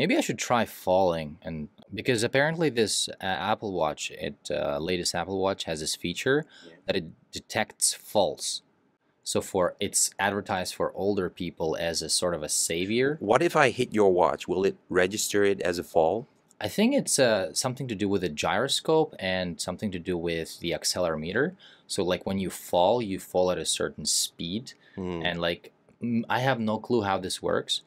Maybe I should try falling, and because apparently this uh, Apple Watch, it uh, latest Apple Watch has this feature that it detects falls. So for it's advertised for older people as a sort of a savior. What if I hit your watch? Will it register it as a fall? I think it's uh, something to do with the gyroscope and something to do with the accelerometer. So like when you fall, you fall at a certain speed, Hmm. and like mm, I have no clue how this works,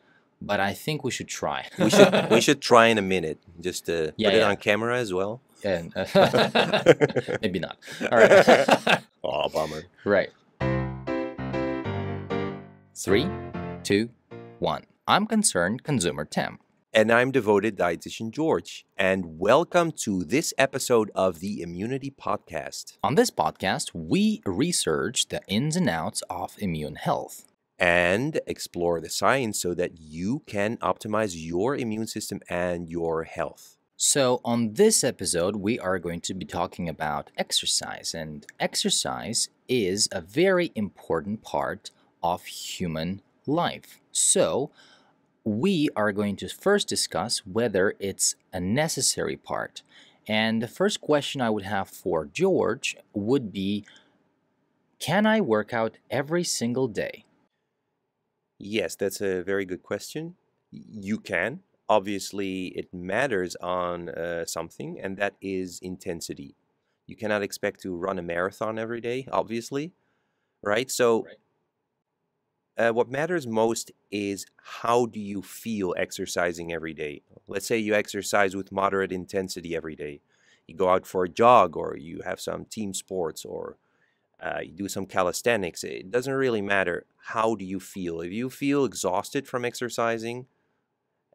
but I think we should try. We should we should try in a minute. Just to Yeah, put it yeah. on camera as well. and maybe not. All right. Oh, bummer. Right. Three, two, one. I'm concerned consumer Tim. And I'm devoted dietitian George, and welcome to this episode of the Immunity Podcast. On this podcast, we research the ins and outs of immune health. And explore the science so that you can optimize your immune system and your health. So, on this episode, we are going to be talking about exercise, and exercise is a very important part of human life. So, we are going to first discuss whether it's a necessary part. And the first question I would have for George would be Can I work out every single day? Yes, that's a very good question. You can. Obviously, it matters on uh, something, and that is intensity. You cannot expect to run a marathon every day, obviously, right? So, Right. Uh, what matters most is how do you feel exercising every day? Let's say you exercise with moderate intensity every day. You go out for a jog, or you have some team sports, or uh, you do some calisthenics. It doesn't really matter. How do you feel? If you feel exhausted from exercising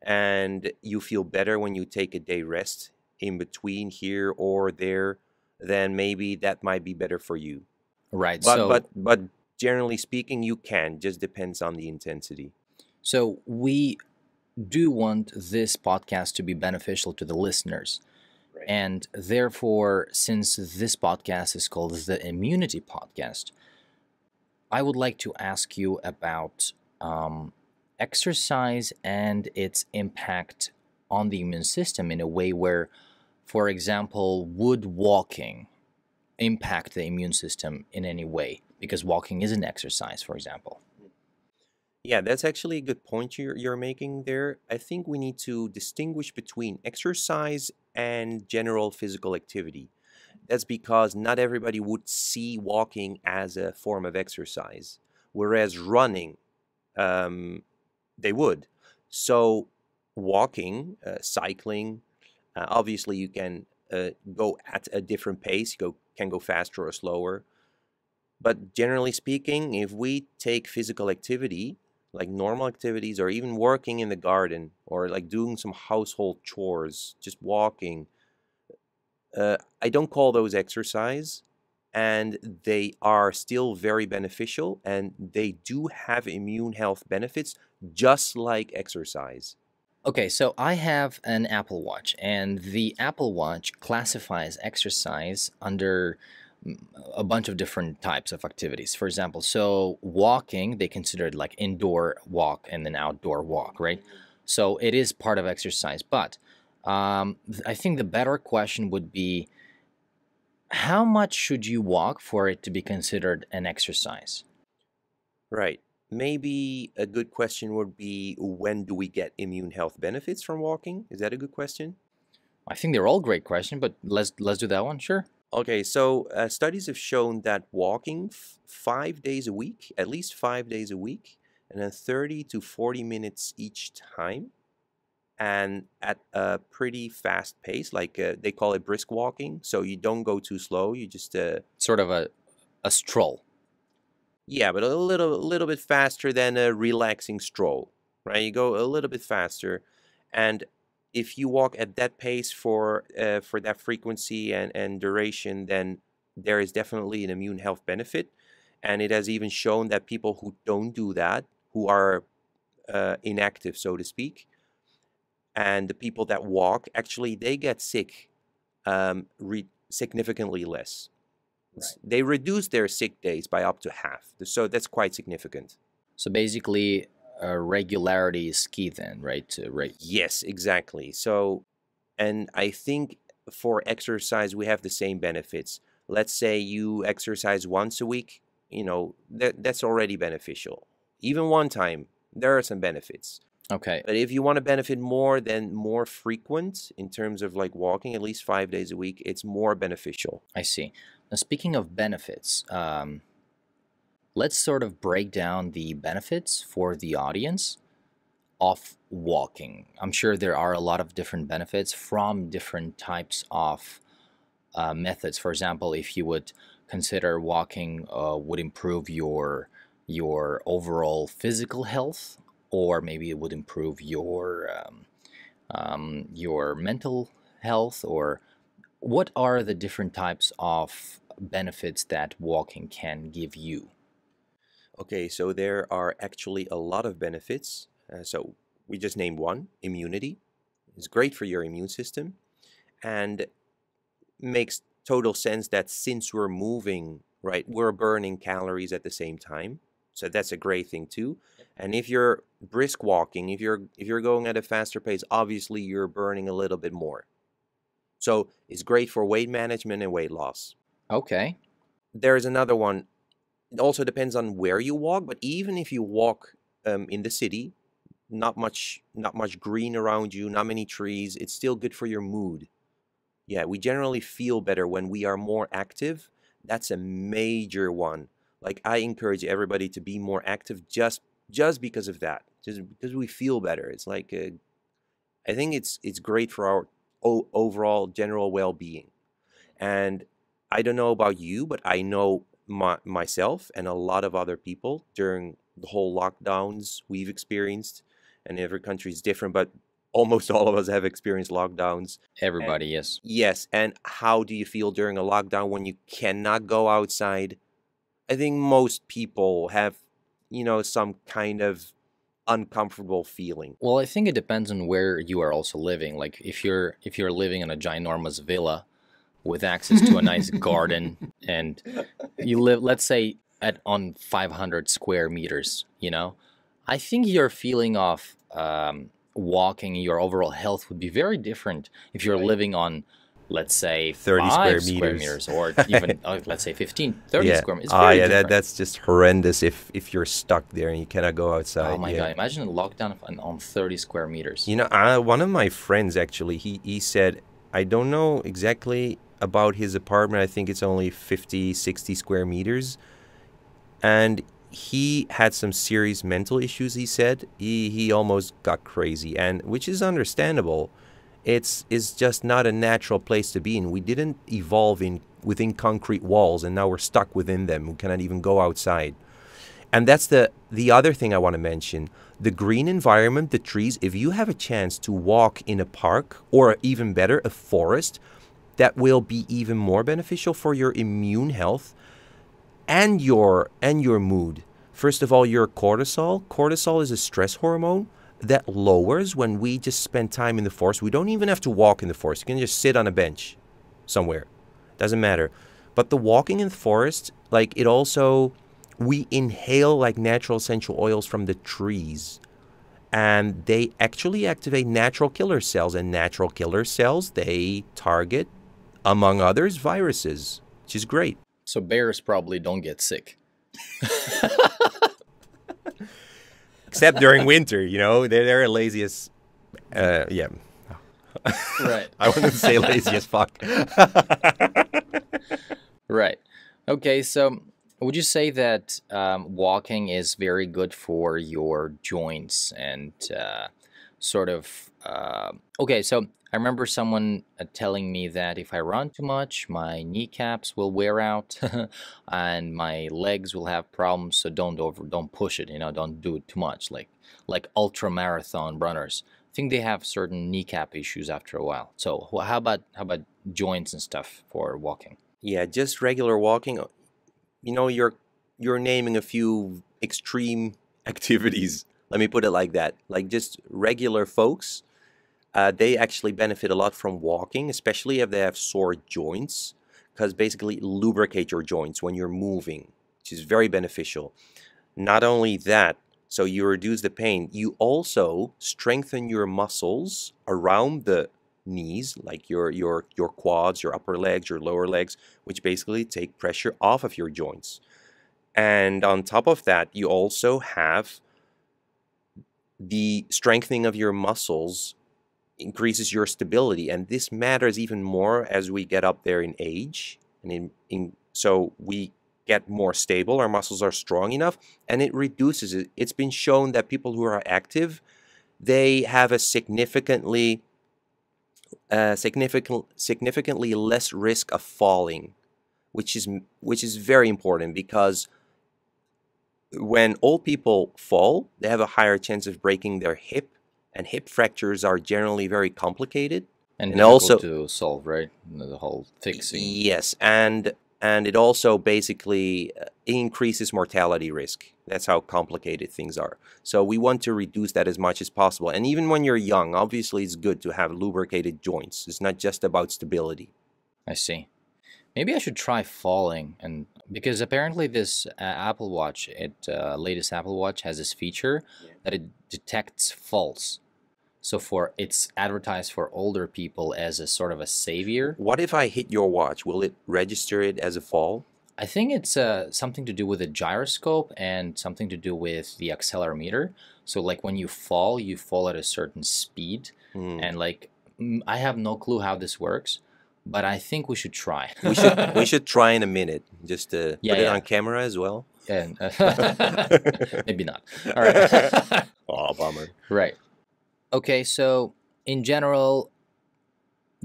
and you feel better when you take a day rest in between here or there, then maybe that might be better for you. Right. But so, but but generally speaking, you can. Just depends on the intensity. So we do want this podcast to be beneficial to the listeners. Right. And therefore, since this podcast is called the Immunity Podcast, I would like to ask you about um, exercise and its impact on the immune system in a way where, for example, would walking impact the immune system in any way? Because walking is an exercise, for example. Yeah, that's actually a good point you're, you're making there. I think we need to distinguish between exercise and general physical activity. That's because not everybody would see walking as a form of exercise, whereas running, um, they would. So, walking, uh, cycling, uh, obviously you can uh, go at a different pace. You go, can go faster or slower. But generally speaking, if we take physical activity, like normal activities, or even working in the garden, or like doing some household chores, just walking, uh, I don't call those exercise. And they are still very beneficial, and they do have immune health benefits, just like exercise. Okay, so I have an Apple Watch, and the Apple Watch classifies exercise under a bunch of different types of activities. For example, so walking, they considered like indoor walk and then outdoor walk, right? So it is part of exercise. But um, I think the better question would be how much should you walk for it to be considered an exercise? Right. Maybe a good question would be when do we get immune health benefits from walking? Is that a good question? I think they're all great questions, but let's let's do that one, sure. Okay, so uh, studies have shown that walking five days a week, at least five days a week, and then 30 to 40 minutes each time, and at a pretty fast pace, like uh, they call it brisk walking. So you don't go too slow, you just, uh, Sort of a a stroll. yeah, but a little, a little bit faster than a relaxing stroll, right? You go a little bit faster, and if you walk at that pace for uh, for that frequency and, and duration, then there is definitely an immune health benefit. And it has even shown that people who don't do that, who are uh, inactive, so to speak, and the people that walk, actually, they get sick um, re- significantly less. S- They reduce their sick days by up to half. So that's quite significant. So basically, uh, regularity is key then, right? To right. Yes, exactly. So, and I think for exercise, we have the same benefits. Let's say you exercise once a week, you know, that, that's already beneficial. Even one time, there are some benefits. Okay. But if you want to benefit more than more frequent in terms of like walking at least five days a week, it's more beneficial. I see. Now, speaking of benefits, um, let's sort of break down the benefits for the audience of walking. I'm sure there are a lot of different benefits from different types of uh, methods. For example, if you would consider walking uh, would improve your your overall physical health, or maybe it would improve your um, um, your mental health, or what are the different types of benefits that walking can give you? Okay, so there are actually a lot of benefits. Uh, so we just named one immunity. It's great for your immune system and makes total sense that since we're moving, right, we're burning calories at the same time. So that's a great thing too. And if you're brisk walking, if you're if you're going at a faster pace, obviously you're burning a little bit more. So it's great for weight management and weight loss. Okay. There's another one. It also depends on where you walk, but even if you walk um, in the city, not much not much green around you, not many trees, it's still good for your mood. Yeah, we generally feel better when we are more active. That's a major one. Like I encourage everybody to be more active just just because of that. Just because we feel better. It's like a, I think it's it's great for our overall general well-being. And I don't know about you, but I know my, myself and a lot of other people during the whole lockdowns we've experienced, and every country is different, but almost all of us have experienced lockdowns. Everybody, yes. Yes, and how do you feel during a lockdown when you cannot go outside? I think most people have, you know, some kind of uncomfortable feeling. Well, I think it depends on where you are also living. Like if you're if you're living in a ginormous villa with access to a nice garden and you live let's say at on 500 square meters, you know, I think your feeling of um, walking, your overall health would be very different if you're Right. living on let's say 30 five square meters. or even uh, let's say 15 30 yeah. square meters. It's Ah, yeah, that, that's just horrendous if if you're stuck there and you cannot go outside. Oh my yeah. god! Imagine a lockdown on- on 30 square meters. You know, uh, one of my friends actually, he, he said, I don't know exactly about his apartment. I think it's only 50, 60 square meters. And he had some serious mental issues, he said. He, he almost got crazy, and which is understandable. It's, it's just not a natural place to be in. We didn't evolve in within concrete walls, and now we're stuck within them. We cannot even go outside. And that's the the other thing I want to mention. The green environment, the trees, if you have a chance to walk in a park or even better, a forest, that will be even more beneficial for your immune health and your and your mood. First of all, your cortisol. Cortisol is a stress hormone that lowers when we just spend time in the forest. We don't even have to walk in the forest. You can just sit on a bench somewhere. Doesn't matter. But the walking in the forest, like it also we inhale like natural essential oils from the trees. And they actually activate natural killer cells. And natural killer cells, they target, among others, viruses, which is great. So bears probably don't get sick. Except during winter, you know, they're, they're lazy as. Uh, yeah, Right. I wouldn't say lazy as fuck. Right. Okay. So would you say that um, walking is very good for your joints and uh, sort of? Uh, okay. So I remember someone uh, telling me that if I run too much, my kneecaps will wear out and my legs will have problems. So don't over, don't push it. You know, don't do it too much. Like like ultra marathon runners. I think they have certain kneecap issues after a while. So how about how about joints and stuff for walking? Yeah, just regular walking. You know, you're you're naming a few extreme activities. Let me put it like that. Like just regular folks, uh, they actually benefit a lot from walking, especially if they have sore joints, because basically lubricate your joints when you're moving, which is very beneficial. Not only that, So you reduce the pain. You also strengthen your muscles around the knees, like your your your quads, your upper legs, your lower legs, which basically take pressure off of your joints. And on top of that, you also have the strengthening of your muscles increases your stability and this matters even more as we get up there in age and in, in so we get more stable our muscles are strong enough and it reduces it. It's been shown that people who are active they have a significantly uh, significant significantly less risk of falling which is which is very important because when old people fall they have a higher chance of breaking their hip and hip fractures are generally very complicated And, And also- to solve, right? The whole fixing. yes and and it also basically uh, increases mortality risk that's how complicated things are so we want to reduce that as much as possible and even when you're young obviously it's good to have lubricated joints it's not just about stability I see. Maybe I should try falling, and because apparently this uh, Apple Watch, it uh, latest Apple Watch has this feature Yeah. that it detects falls. So for it's advertised for older people as a sort of a savior. what if i hit your watch will it register it as a fall I think it's uh, something to do with the gyroscope and something to do with the accelerometer. So like when you fall, you fall at a certain speed, Hmm. and like mm, I have no clue how this works, but I think we should try. we should we should try in a minute just to Yeah, put it yeah. on camera as well and maybe not. All right. oh bummer right. Okay, so in general,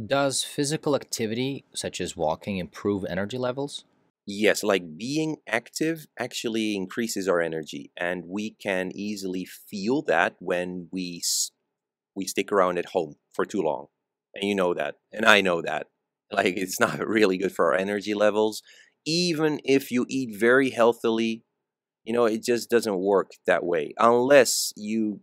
does physical activity such as walking improve energy levels? Yes, like being active actually increases our energy, and we can easily feel that when we we stick around at home for too long. And you know that, and I know that. Like it's not really good for our energy levels. Even if you eat very healthily, you know, it just doesn't work that way unless you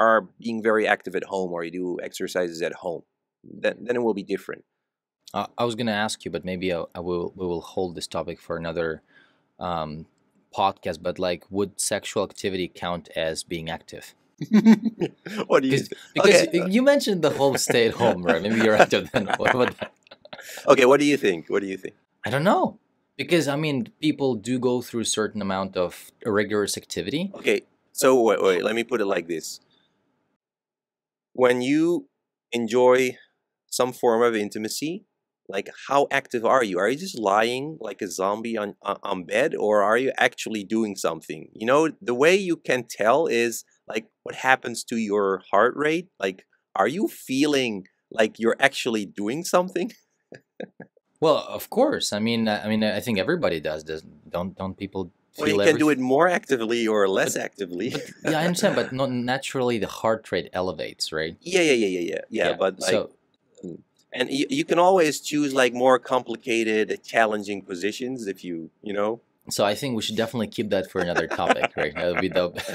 are being very active at home or you do exercises at home. Then then it will be different. Uh, I was going to ask you, but maybe I, I will. We will hold this topic for another um, podcast. But like, would sexual activity count as being active? what do you Because, Okay. you mentioned the whole stay at home, right? Maybe you're active then. What about that? Okay, what do you think? What do you think? I don't know. Because I mean, people do go through a certain amount of rigorous activity. Okay, so wait, wait, let me put it like this. When you enjoy some form of intimacy, like how active are you? Are you just lying like a zombie on on bed or are you actually doing something? You know, the way you can tell is like what happens to your heart rate? Like are you feeling like you're actually doing something? Well, of course. I mean, I mean, I think everybody does. Does don't don't people Or you can do it more actively or less actively. But, yeah, I understand, but not naturally the heart rate elevates, right? yeah, yeah, yeah, yeah, yeah. Yeah, but like so mm, and you, you can always choose like more complicated challenging positions if you you know so I think we should definitely keep that for another topic, right? That would be dope.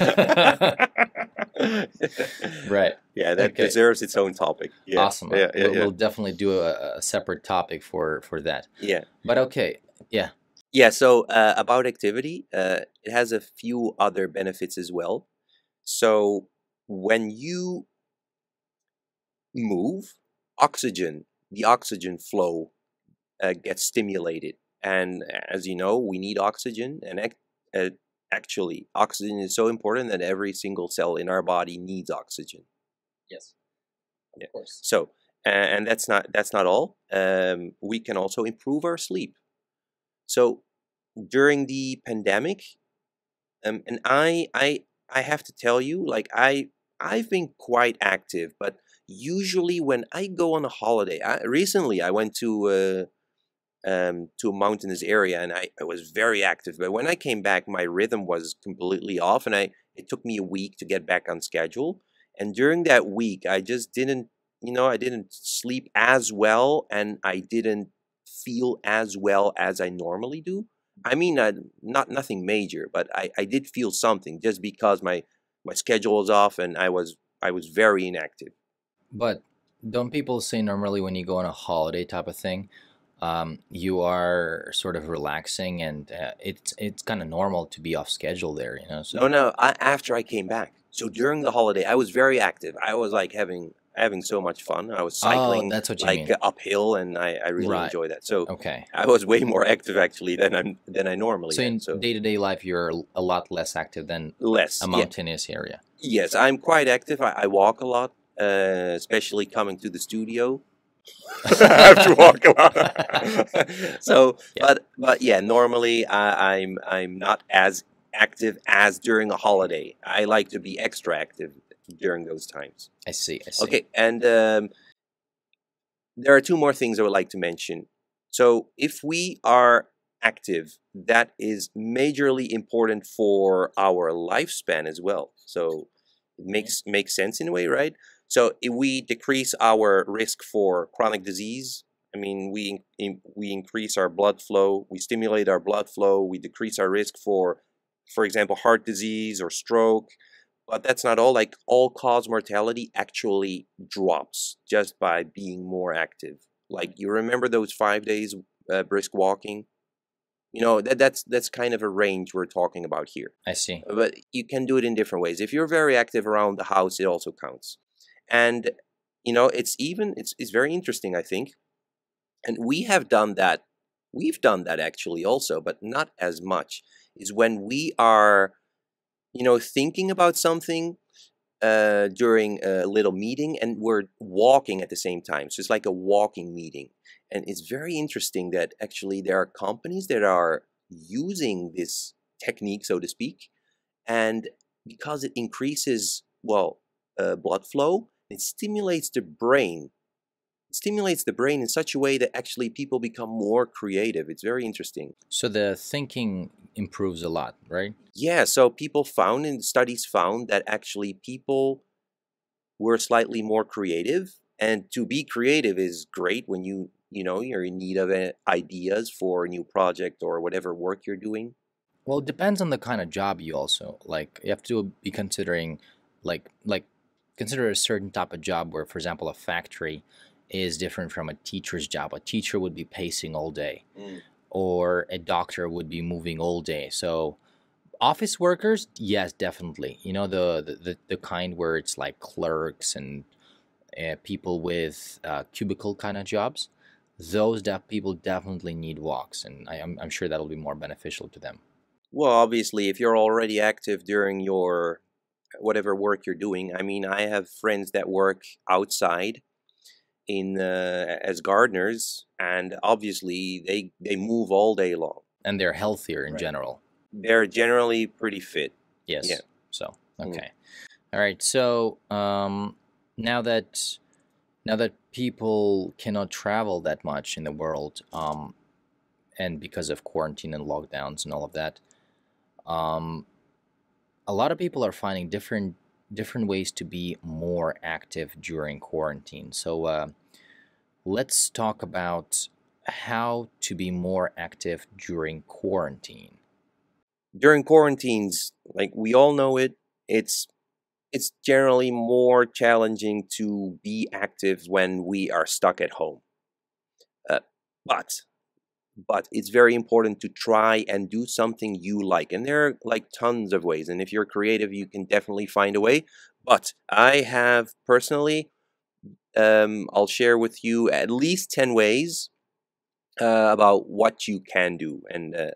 right. yeah that Okay. deserves its own topic yeah Awesome. yeah yeah, we'll, yeah. we'll definitely do a, a separate topic for for that. yeah. But okay, Yeah, so uh, about activity uh, it has a few other benefits as well so when you move oxygen the oxygen flow uh, gets stimulated and as you know we need oxygen and ac- uh, actually oxygen is so important that every single cell in our body needs oxygen yes, Yeah. of course. So, and that's not that's not all. Um, we can also improve our sleep. So, during the pandemic, um, and I I I have to tell you, like I I've been quite active, but usually when I go on a holiday, I, recently I went to uh, um, to a mountainous area and I, I was very active. But when I came back, my rhythm was completely off, and I it took me a week to get back on schedule. And during that week, I just didn't, you know, I didn't sleep as well, and I didn't feel as well as I normally do. I mean, uh, not nothing major, but I, I did feel something just because my my schedule was off and I was I was very inactive. But don't people say normally when you go on a holiday type of thing, um, you are sort of relaxing, and uh, it's it's kind of normal to be off schedule there. You know, No, so no. I, after I came back, so during the holiday, I was very active. I was like having having so much fun. I was oh, cycling that's what you like mean. uphill, and I, I really Right. enjoyed that. So Okay. I was way more active actually than I'm than I normally So am. in So day to day life, you're a lot less active than less. a Yeah. mountainous area. Yes, I'm quite active. I, I walk a lot, uh, especially coming to the studio. I have to walk a lot. so, Yeah. but but yeah, normally I, I'm I'm not as active as during a holiday. I like to be extra active during those times. I see. I see. Okay, and um, there are two more things I would like to mention. So, if we are active, that is majorly important for our lifespan as well. So, it makes makes sense in a way, right? So, if we decrease our risk for chronic disease, I mean, we in, we increase our blood flow, we stimulate our blood flow, we decrease our risk for, for example, heart disease or stroke. But that's not all. Like all cause mortality actually drops just by being more active. Like you remember those five days uh, brisk walking. You know that that's that's kind of a range we're talking about here. I see. But you can do it in different ways. If you're very active around the house, it also counts. And you know it's even it's it's very interesting. I think, and we have done that. We've done that actually also, but not as much. Is when we are you know, thinking about something uh, during a little meeting and we're walking at the same time. So it's like a walking meeting. And it's very interesting that actually there are companies that are using this technique, so to speak. And because it increases, well, uh, blood flow, it stimulates the brain. Stimulates the brain in such a way that actually people become more creative. It's very interesting. So the thinking improves a lot, right? Yeah, so people found and studies found that actually people were slightly more creative, and to be creative is great when you you know you're in need of uh, ideas for a new project or whatever work you're doing. Well, it depends on the kind of job you also like. You have to be considering, like, like consider a certain type of job where, for example, a factory is different from a teacher's job. A teacher would be pacing all day, or a doctor would be moving all day. So, office workers, yes, definitely. You know the the, the, the kind where it's like clerks and uh, people with uh, cubicle kind of jobs. Those that people definitely need walks, and I, I'm, I'm sure that'll be more beneficial to them. Well, obviously, if you're already active during your whatever work you're doing, I mean, I have friends that work outside in uh, as gardeners, and obviously they they move all day long. and they're healthier in Right. general. They're generally pretty fit. Yes. Yeah. So Mm. okay, all right. So um, now that now that people cannot travel that much in the world, um, and because of quarantine and lockdowns and all of that, um, a lot of people are finding different different ways to be more active during quarantine. So uh, let's talk about how to be more active during quarantine. during quarantines, like we all know it, it's it's generally more challenging to be active when we are stuck at home. Uh, but but it's very important to try and do something you like, and there are like tons of ways. And if you're creative, you can definitely find a way. But I have personally, um, I'll share with you at least ten ways uh, about what you can do, and uh,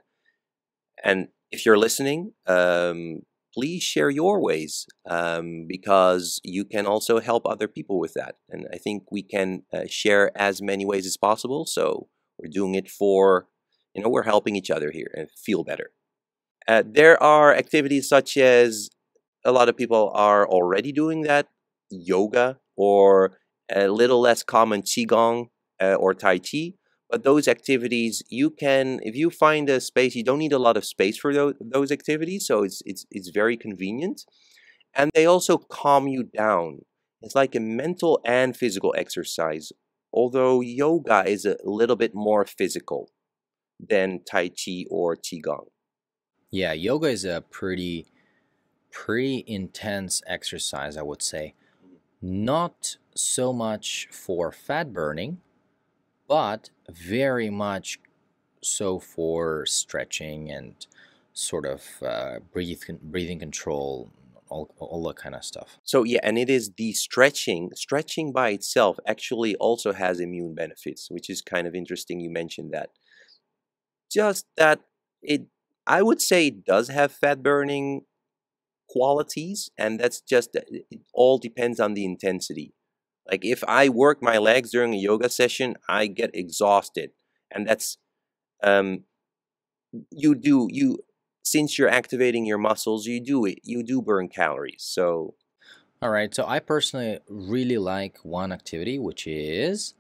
and if you're listening, um, please share your ways um, because you can also help other people with that. And I think we can uh, share as many ways as possible. So we're doing it for, you know, we're helping each other here and feel better. Uh, there are activities such as a lot of people are already doing that yoga or a little less common qigong uh, or tai chi but those activities you can if you find a space you don't need a lot of space for those, those activities so it's it's it's very convenient and they also calm you down. It's like a mental and physical exercise although yoga is a little bit more physical than tai chi or qigong. Yeah, yoga is a pretty pretty intense exercise, I would say. Not so much for fat burning, but very much so for stretching and sort of uh, breathe, breathing control, all, all that kind of stuff. So yeah, and it is the stretching. Stretching by itself actually also has immune benefits, which is kind of interesting. You mentioned that. Just that it, I would say, it does have fat burning qualities, and that's just it all depends on the intensity. Like if I work my legs during a yoga session, I get exhausted, and that's um, you do you since you're activating your muscles, you do it you do burn calories. So All right, so I personally really like one activity, which is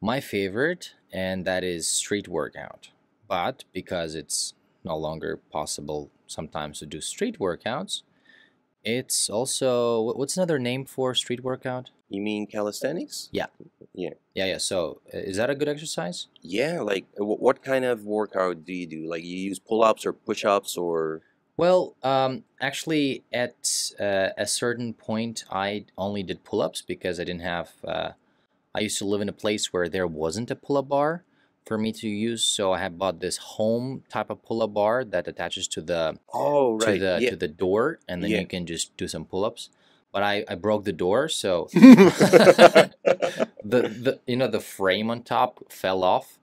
my favorite, and that is street workout. But because it's no longer possible sometimes to do street workouts, it's also what's another name for street workout? You mean calisthenics? Yeah. Yeah. Yeah, yeah. So uh, is that a good exercise? Yeah, like wh- what kind of workout do you do? Like you use pull-ups or push-ups or Well, um, actually, at uh, a certain point, I only did pull-ups because I didn't have. Uh, I used to live in a place where there wasn't a pull-up bar for me to use, so I had bought this home type of pull-up bar that attaches to the Oh, to the Yeah. to the door, and then Yeah. you can just do some pull-ups. But I I broke the door, so the the you know the frame on top fell off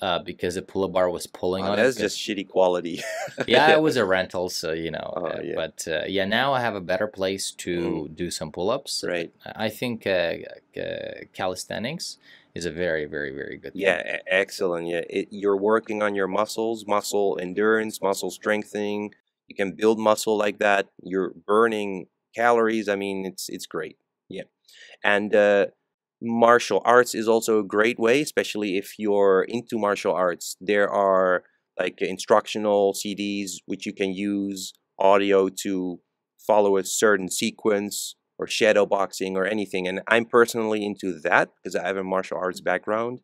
uh, because the pull-up bar was pulling Oh, on that's it. just shitty quality. yeah, it was a rental, so you know. Oh, uh, yeah. But uh, yeah, now I have a better place to do some pull-ups. right. I think uh, uh, calisthenics is a very, very, very good. thing. Yeah, excellent. Yeah, it, you're working on your muscles, muscle endurance, muscle strengthening. You can build muscle like that. You're burning calories. I mean, it's it's great. Yeah, and uh, martial arts is also a great way, especially if you're into martial arts. There are like instructional CDs which you can use audio to follow a certain sequence or shadow boxing or anything. And I'm personally into that because I have a martial arts background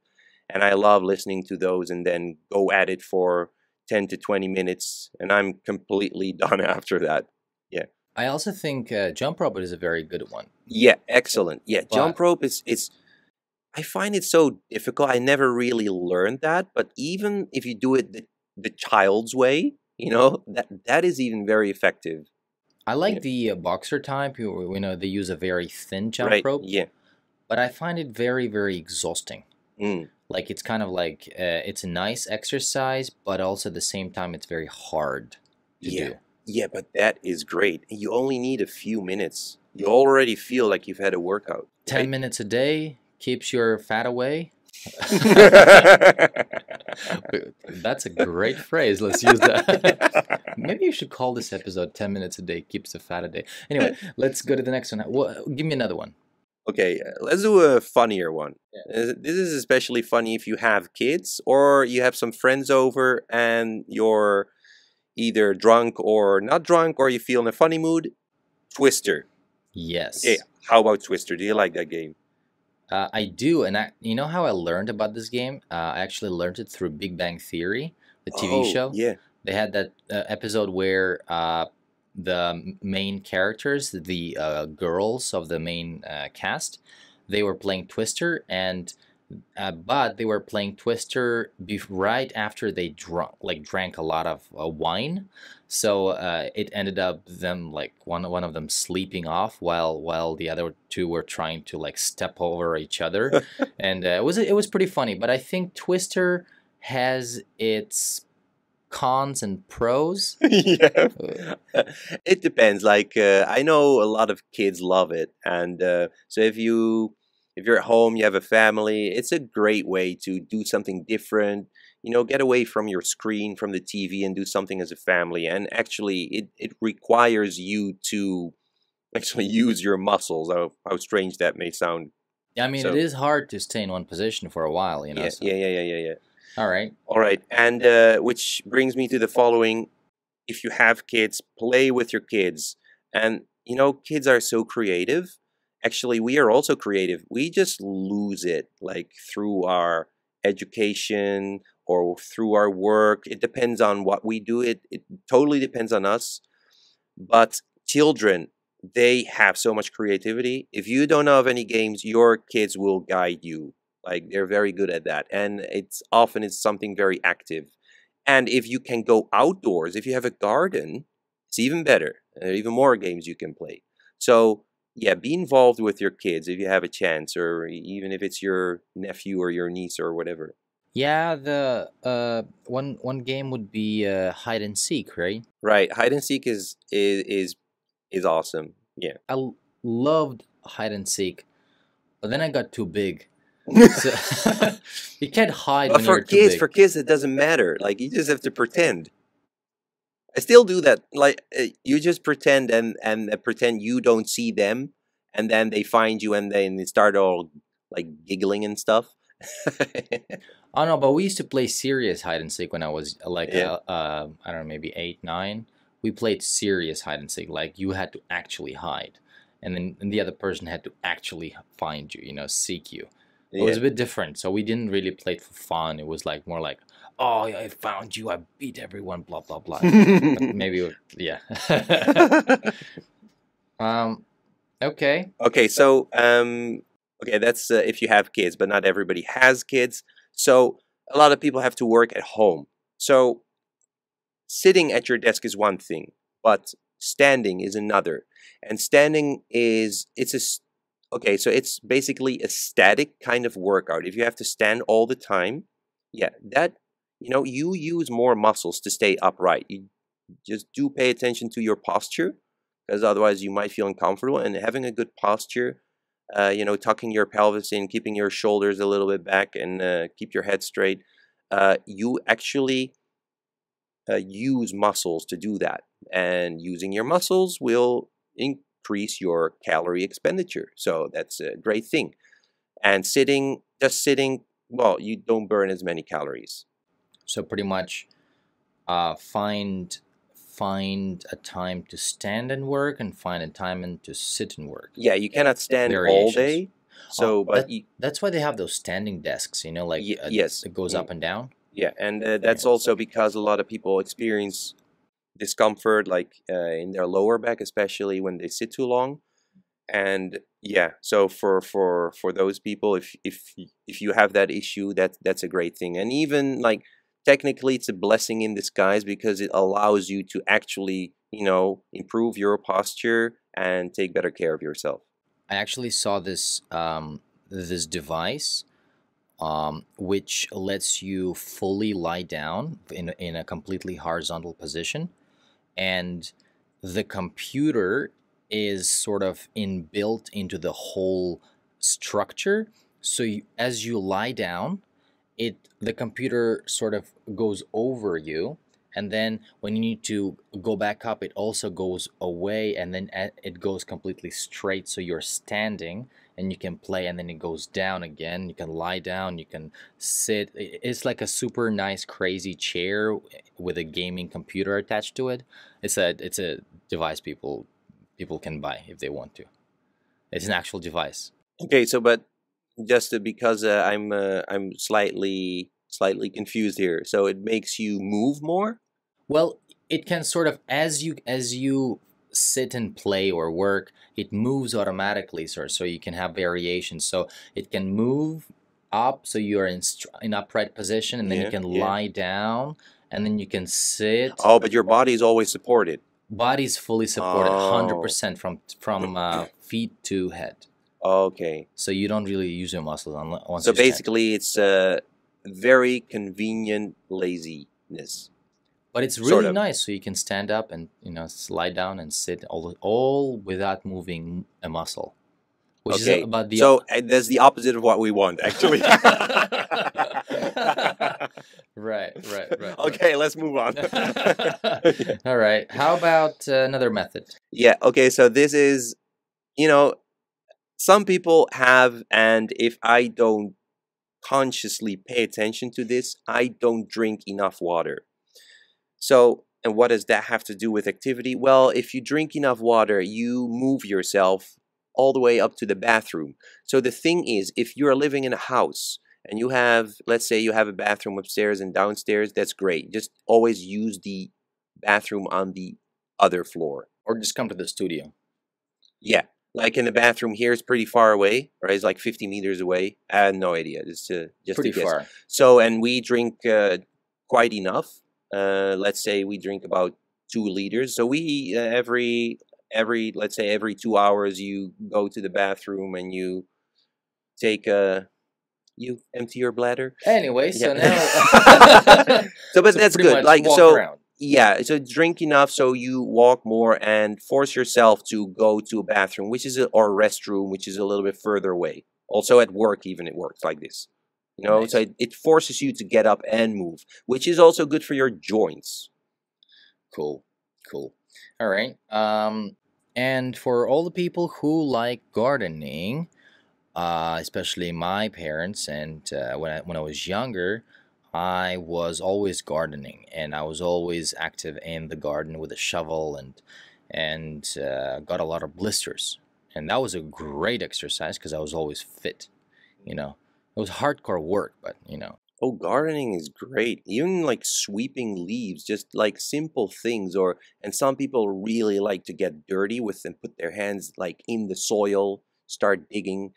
and I love listening to those and then go at it for 10 to 20 minutes and I'm completely done after that. I also think uh, jump rope is a very good one. Yeah, excellent. Yeah, jump rope is is I find it so difficult. I never really learned that, but even if you do it the, the child's way, you know, that that is even very effective. I like Yeah. the uh, boxer type. You, you know, they use a very thin jump right? rope, Yeah. but I find it very, very exhausting. Mm. Like it's kind of like uh, it's a nice exercise, but also at the same time it's very hard to Yeah. do. Yeah, but that is great. You only need a few minutes. You already feel like you've had a workout. 10 right? minutes a day keeps your fat away. That's a great phrase. Let's use that. Maybe you should call this episode 10 minutes a day keeps the fat a day. Anyway, let's go to the next one. Wha- give me another one. Okay, uh, let's do a funnier one. Uh, This is especially funny if you have kids or you have some friends over and you're either drunk or not drunk or you feel in a funny mood. Twister. Yes. Okay, how about Twister? Do you like that game? Uh, I do. And I, you know how I learned about this game? Uh, I actually learned it through Big Bang Theory, the TV Oh, show. Yeah. They had that uh, episode where uh, the main characters, the uh, girls of the main uh, cast, they were playing Twister, and uh, but they were playing Twister right after they drunk, like drank a lot of uh, wine. So uh, it ended up them like one one of them sleeping off while while the other two were trying to like step over each other, and uh, it was it was pretty funny. But I think Twister has its cons and pros. yeah. Uh, it depends. Like uh, I know a lot of kids love it, and uh, so if you if you're at home, you have a family, it's a great way to do something different. You know, get away from your screen, from the TV, and do something as a family. And actually, it it requires you to actually use your muscles. How how strange that may sound. Yeah, I mean, So- it is hard to stay in one position for a while, you know. yeah, so- yeah, yeah, yeah, yeah, yeah. All right. All right, and uh, which brings me to the following: if you have kids, play with your kids, and you know, kids are so creative. Actually, we are also creative. We just lose it, like through our education or through our work. It depends on what we do. It it totally depends on us. But children, they have so much creativity. If you don't know of any games, your kids will guide you Like they're very good at that, and it's often it's something very active. And if you can go outdoors, if you have a garden, it's even better. There are even more games you can play. So yeah, be involved with your kids if you have a chance, or even if it's your nephew or your niece or whatever. Yeah, the uh one one game would be uh hide and seek, right? Right, hide and seek is is is, is awesome. Yeah. I l- loved hide and seek, but then I got too big. So you can't hide But when for kids, for kids, it doesn't matter. Like you just have to pretend. I still do that. Like uh, you just pretend and and uh, pretend you don't see them, and then they find you, and then they start all like giggling and stuff. Oh no, but we used to play serious hide and seek when I was uh, like Yeah. uh, uh I don't know, maybe eight, nine. We played serious hide and seek, like you had to actually hide, and then and the other person had to actually find you, you know, seek you. It was a bit different, so we didn't really play it for fun. It was like more like, oh, I found you, I beat everyone, blah blah blah. Maybe, yeah. um, okay. okay, so um, okay, that's uh, if you have kids, but not everybody has kids. So a lot of people have to work at home. So sitting at your desk is one thing, but standing is another. And standing is it's a, okay, so it's basically a static kind of workout. If you have to stand all the time, yeah, that you know, you use more muscles to stay upright. You just do pay attention to your posture because otherwise you might feel uncomfortable and having a good posture uh, you know tucking your pelvis in keeping your shoulders a little bit back and uh, keep your head straight uh, you actually uh, use muscles to do that and using your muscles will increase your calorie expenditure. So that's a great thing. And sitting just sitting well you don't burn as many calories So pretty much, uh, find find a time to stand and work, and find a time and to sit and work. yeah you cannot stand all day so Oh, but that- you, That's why they have those standing desks, you know, like uh, yes. it goes up and down. Yeah, and uh, that's also because a lot of people experience discomfort, like uh, in their lower back, especially when they sit too long. And yeah, so for for for those people, if if if you have that issue, that that's a great thing. And even like technically, it's a blessing in disguise because it allows you to actually, you know, improve your posture and take better care of yourself. I actually saw this um, this device, um, which lets you fully lie down in a- in a completely horizontal position, and the computer is sort of inbuilt into the whole structure. So you, as you lie down, it the computer sort of goes over you and then when you need to go back up it also goes away and then eh, it goes completely straight so you're standing and you can play and then it goes down again. You can lie down you can sit it's like a super nice crazy chair eh, with a gaming computer attached to it. It's a it's a device people people can buy if they want to. It's an actual device. Okay, so but just uh, because uh, I'm uh, I'm slightly slightly confused here. So it makes you move more. Well, it can sort of as you as you sit and play or work, it moves automatically, so so you can have variations. So it can move up, so you're in str- in upright position, and then Yeah, you can yeah. lie down, and then you can sit. Oh, but your body is always supported. Body's fully supported, hundred Oh. percent from from uh, feet to head. Okay. So you don't really use your muscles unless once So you stand. basically, it's a very convenient laziness. But it's sort really of. nice, so you can stand up and you know slide down and sit all all without moving a muscle, which Okay, is about the so uh, that's the opposite of what we want, actually. right, right, right. right. okay, let's move on. all right. How about uh, another method? Yeah, okay, so this is, you know, some people have, and if I don't consciously pay attention to this, I don't drink enough water. So, and what does that have to do with activity? Well, if you drink enough water, you move yourself all the way up to the bathroom. So the thing is, if you're living in a house and you have, let's say you have a bathroom upstairs and downstairs, that's great. Just always use the bathroom on the other floor. Or just come to the studio. Yeah. Like in the bathroom here, it's pretty far away, right? It's like 50 meters away. I had no idea. Just to just Pretty far. So, and we drink uh, quite enough. Uh, let's say we drink about two liters. So we uh, every every let's say every two hours you go to the bathroom and you take a you empty your bladder. Anyway, so now. So, but So that's good. Like so, around. Yeah. So drink enough so you walk more and force yourself to go to a bathroom, which is a, or a restroom, which is a little bit further away. Also at work, even it works like this. You know, so it, it forces you to get up and move, which is also good for your joints. Cool, cool. All right. Um, and for all the people who like gardening, uh, especially my parents, and uh, when I, when I was younger, I was always gardening, and I was always active in the garden with a shovel, and and uh, got a lot of blisters, and that was a great exercise because I was always fit. You know, it was hardcore work, but you know, Oh, gardening is great. Even like sweeping leaves, just like simple things. Or and some people really like to get dirty with and put their hands like in the soil, start digging.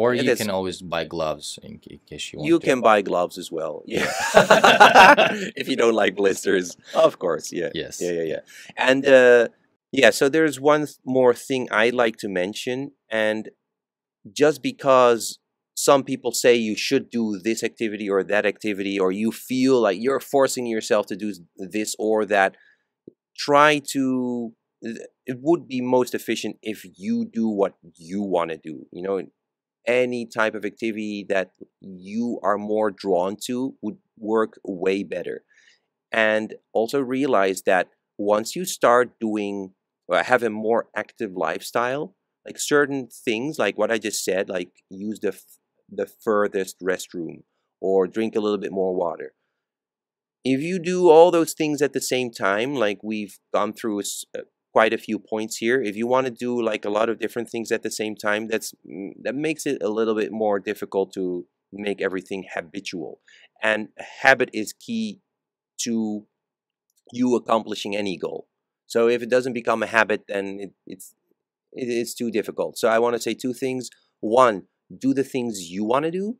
Or you can always buy gloves in, in case you want to. You to. can buy gloves as well. Yeah. if you don't like blisters, of course. Yeah. Yes. Yeah, yeah, yeah. And uh, yeah, so there's one th- more thing I'd like to mention. And just because some people say you should do this activity or that activity, or you feel like you're forcing yourself to do this or that, try to. It would be most efficient if you do what you want to do. You know, any type of activity that you are more drawn to would work way better. And also realize that once you start doing or have a more active lifestyle, like certain things, like what I just said, like use the the furthest restroom or drink a little bit more water. If you do all those things at the same time, like we've gone through uh, quite a few points here, if you want to do like a lot of different things at the same time, that's mm, that makes it a little bit more difficult to make everything habitual. And habit is key to you accomplishing any goal. So if it doesn't become a habit, then it, it's it, it's too difficult. So I want to say two things. One, do the things you want to do,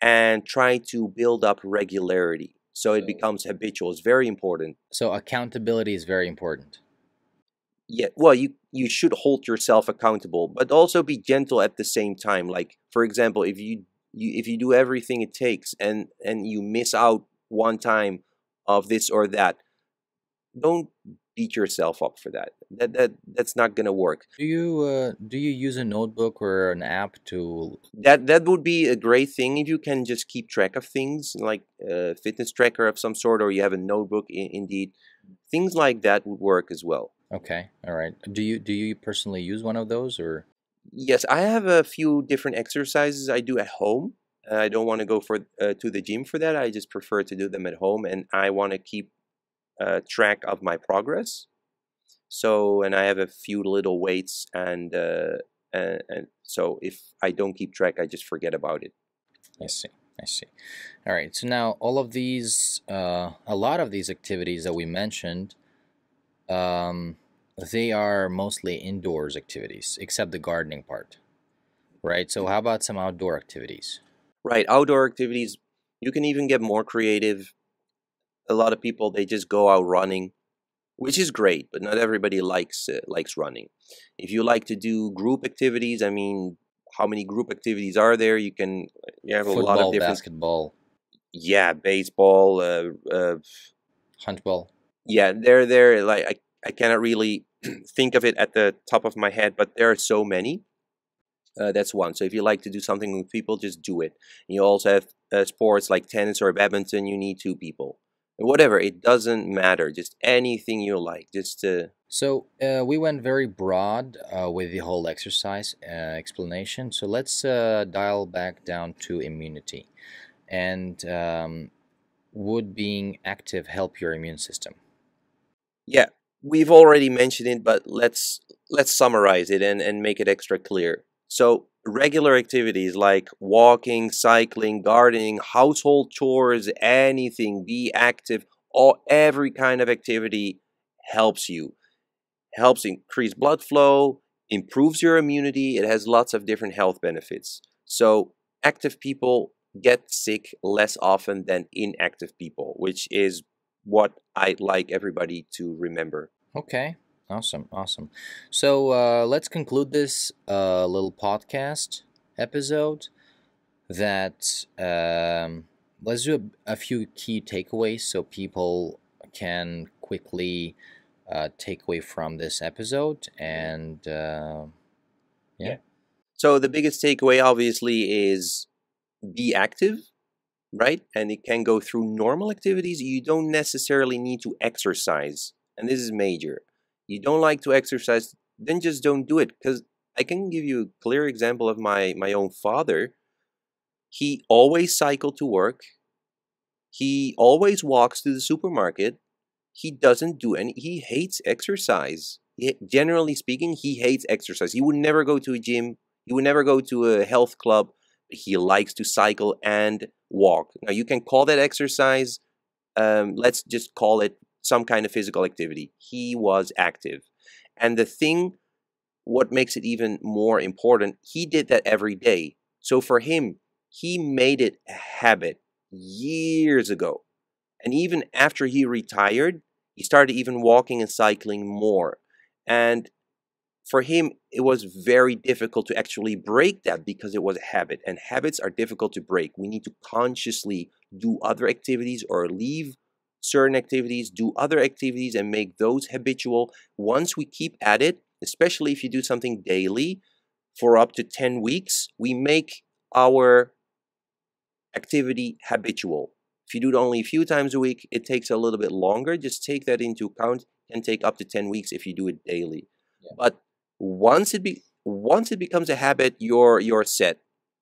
and try to build up regularity so it becomes habitual. It's very important. So accountability is very important. Yeah, well, you you should hold yourself accountable, but also be gentle at the same time. Like for example, if you, you if you do everything it takes and and you miss out one time of this or that, don't beat yourself up for that. That that that's not gonna work. Do you uh, do you use a notebook or an app to? That that would be a great thing if you can just keep track of things like a fitness tracker of some sort, or you have a notebook. I- indeed, things like that would work as well. Okay, all right. Do you do you personally use one of those or? Yes, I have a few different exercises I do at home. I don't want to go for uh, to the gym for that. I just prefer to do them at home, and I want to keep uh, track of my progress. So, and I have a few little weights, and uh, and, and so if I don't keep track, I just forget about it. I see. I see. All right. So now all of these, uh, a lot of these activities that we mentioned, um, they are mostly indoors activities, except the gardening part, right? So how about some outdoor activities? Right, outdoor activities. You can even get more creative. A lot of people they just go out running, which is great, but not everybody likes uh, likes running. If you like to do group activities, I mean, how many group activities are there? You can you have a lot of different. basketball, Yeah, baseball. Uh, uh, handball. yeah, they're there. Like I, cannot really think of it at the top of my head, but there are so many. Uh, that's one. So if you like to do something with people, just do it. You also have uh, sports like tennis or badminton. You need two people. Whatever, it doesn't matter. Just anything you like. Just uh, So uh, we went very broad uh, with the whole exercise uh, explanation. So let's uh, dial back down to immunity. And um, would being active help your immune system? yeah, we've already mentioned it, but let's let's summarize it and and make it extra clear. So regular activities like walking, cycling, gardening, household chores, anything, be active, all every kind of activity helps you. Helps increase blood flow, improves your immunity. It has lots of different health benefits. So active people get sick less often than inactive people, which is what I'd like everybody to remember. Okay. Awesome. Awesome. So uh, let's conclude this uh, little podcast episode. That um, let's do a, a few key takeaways so people can quickly uh, take away from this episode and uh, yeah. So the biggest takeaway obviously is be active, right? And it can go through normal activities. You don't necessarily need to exercise. And this is major. You don't like to exercise, then just don't do it. Because I can give you a clear example of my, my own father. He always cycled to work. He always walks to the supermarket. He doesn't do any, he hates exercise. He, generally speaking, he hates exercise. He would never go to a gym. He would never go to a health club. He likes to cycle and walk. Now, you can call that exercise. Um, let's just call it some kind of physical activity. He was active. And the thing, what makes it even more important, he did that every day. So for him, he made it a habit years ago. And even after he retired, he started even walking and cycling more. And for him, it was very difficult to actually break that because it was a habit. And habits are difficult to break. We need to consciously do other activities or leave certain activities, do other activities, and make those habitual. Once we keep at it, especially if you do something daily for up to 10 weeks, we make our activity habitual. If you do it only a few times a week, it takes a little bit longer. Just take that into account. Can take up to 10 weeks if you do it daily. Yeah. But once it be once it becomes a habit, you're you're set.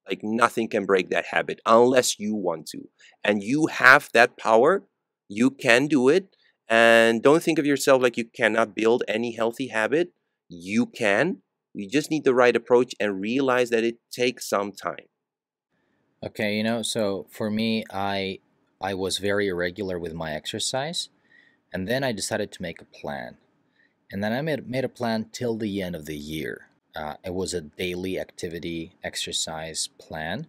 Like nothing can break that habit unless you want to. And you have that power. You can do it. And don't think of yourself like you cannot build any healthy habit. You can. You just need the right approach and realize that it takes some time. Okay, you know, so for me, I I was very irregular with my exercise, and then I decided to make a plan. And then I made, made a plan till the end of the year. Uh, it was a daily activity exercise plan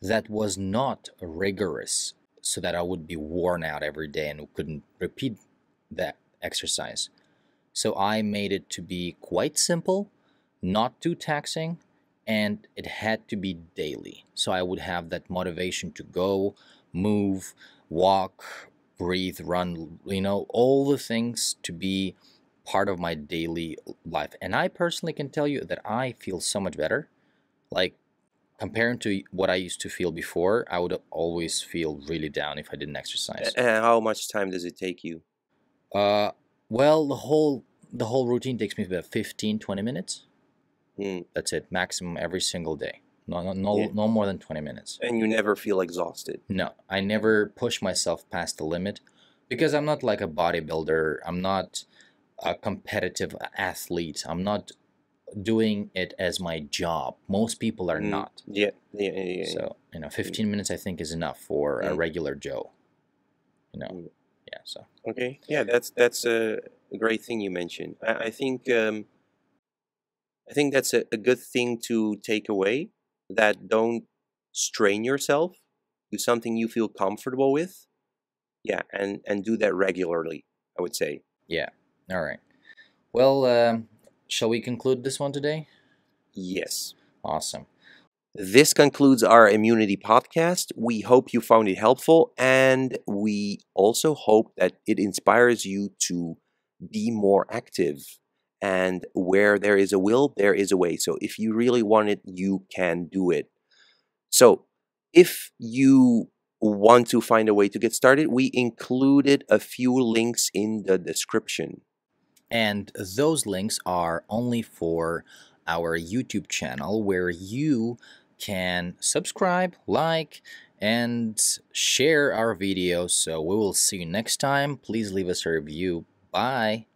that was not rigorous so that I would be worn out every day and couldn't repeat that exercise. So I made it to be quite simple, not too taxing, and it had to be daily. So I would have that motivation to go, move, walk, breathe, run, you know, all the things to be part of my daily life. And I personally can tell you that I feel so much better. Like comparing to what I used to feel before, I would always feel really down if I didn't exercise. And how much time does it take you? Uh well, the whole the whole routine takes me about 15 20 minutes. Mm. That's it, maximum every single day. No, no, no, yeah. no more than 20 minutes. And you never feel exhausted? No, I never push myself past the limit because I'm not like a bodybuilder. I'm not a competitive athlete. I'm not doing it as my job. Most people are mm. not. Yeah. Yeah, yeah, yeah. So, you know, 15 minutes I think is enough for mm. a regular Joe. You know. Mm. Yeah, so. Okay. Yeah, that's that's a great thing you mentioned. I, I think um I think that's a, a good thing to take away that don't strain yourself. Do something you feel comfortable with. Yeah, and and do that regularly, I would say. Yeah. All right. Well, uh, shall we conclude this one today? Yes. Awesome. This concludes our immunity podcast. We hope you found it helpful, and we also hope that it inspires you to be more active. And where there is a will, there is a way. So if you really want it, you can do it. So if you want to find a way to get started, we included a few links in the description. And those links are only for our YouTube channel where you can subscribe, like, and share our videos. So we will see you next time. Please leave us a review. Bye.